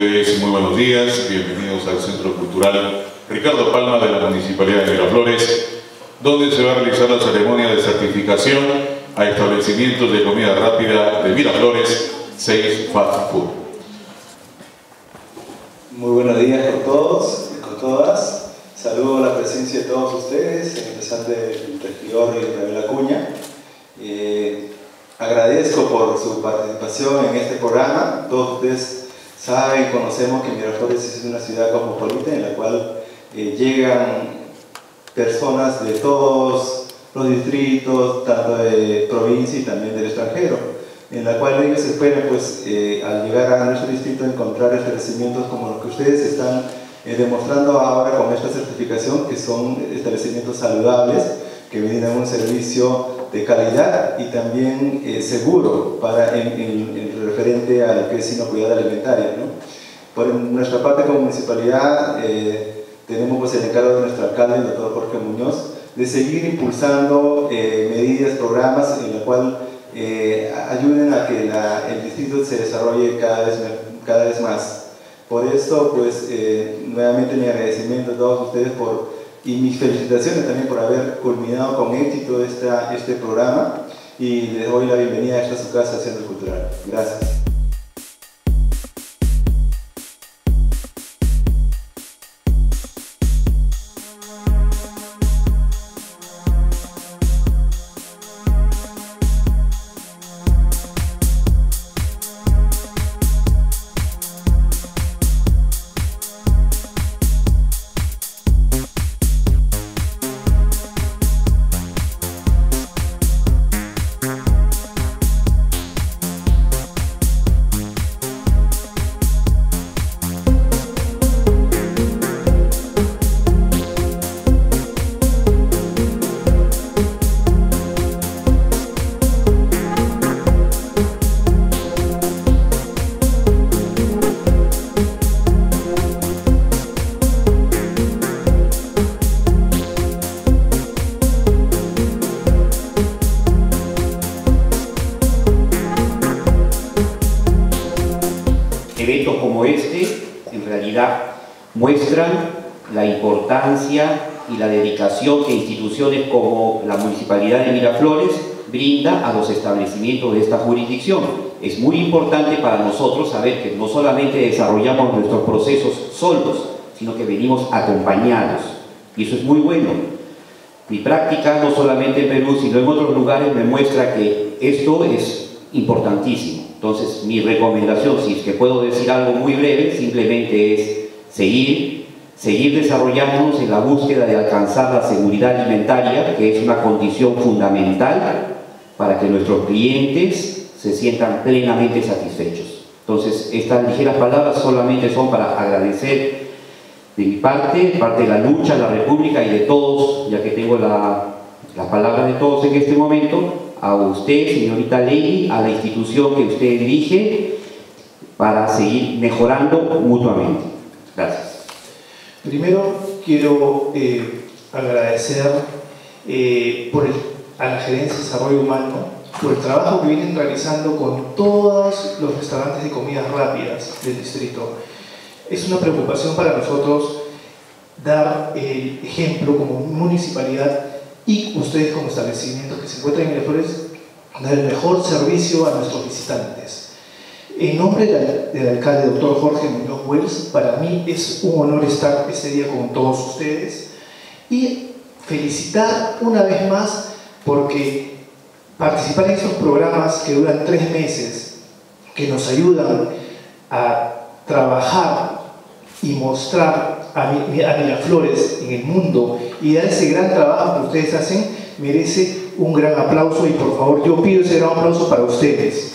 Muy buenos días, bienvenidos al Centro Cultural Ricardo Palma de la Municipalidad de Miraflores, donde se va a realizar la ceremonia de certificación a establecimientos de comida rápida de Miraflores, 6 Fast Food. Muy buenos días con todos y con todas. Saludo la presencia de todos ustedes, especial del regidor Israel Acuña. Eh, agradezco por su participación en este programa. Todos ustedes saben, conocemos que Miraflores es una ciudad cosmopolita en la cual eh, llegan personas de todos los distritos, tanto de provincia y también del extranjero, en la cual ellos esperan, pues, eh, al llegar a nuestro distrito, encontrar establecimientos como los que ustedes están eh, demostrando ahora con esta certificación, que son establecimientos saludables, que brindan un servicio de calidad y también eh, seguro para, en, referente a lo que es inocuidad alimentaria. ¿no? Por nuestra parte como municipalidad eh, tenemos pues, el encargo de nuestro alcalde, el doctor Jorge Muñoz, de seguir impulsando eh, medidas, programas en los cuales ayuden a que el distrito se desarrolle cada vez, cada vez más. Por esto, pues, nuevamente mi agradecimiento a todos ustedes por y mis felicitaciones también por haber culminado con éxito esta, este programa y les doy la bienvenida a esta su casa Centro Cultural. Gracias. Como este en realidad muestran la importancia y la dedicación que instituciones como la Municipalidad de Miraflores brinda a los establecimientos de esta jurisdicción. Es muy importante para nosotros saber que no solamente desarrollamos nuestros procesos solos, sino que venimos acompañados. Y eso es muy bueno. Mi práctica, no solamente en Perú, sino en otros lugares, me muestra que esto es importantísimo. Entonces, mi recomendación, si es que puedo decir algo muy breve, simplemente es seguir, seguir desarrollándonos en la búsqueda de alcanzar la seguridad alimentaria, que es una condición fundamental para que nuestros clientes se sientan plenamente satisfechos. Entonces, estas ligeras palabras solamente son para agradecer de mi parte, parte de la lucha, de la República y de todos, ya que tengo la, la palabra de todos en este momento, a usted, señorita Ley, a la institución que usted dirige, para seguir mejorando mutuamente. Gracias. Primero quiero eh, agradecer eh, por a la Gerencia de Desarrollo Humano por el trabajo que vienen realizando con todos los restaurantes de comidas rápidas del distrito. Es una preocupación para nosotros dar el ejemplo como municipalidad y ustedes como establecimientos que se encuentran en Miraflores dar el mejor servicio a nuestros visitantes. En nombre del, alcalde, doctor Jorge Muñoz Wells, para mí es un honor estar este día con todos ustedes y felicitar una vez más porque participar en estos programas que duran tres meses, que nos ayudan a trabajar y mostrar a, a Miraflores en el mundo y dar ese gran trabajo que ustedes hacen, merece un gran aplauso y por favor yo pido ese gran aplauso para ustedes.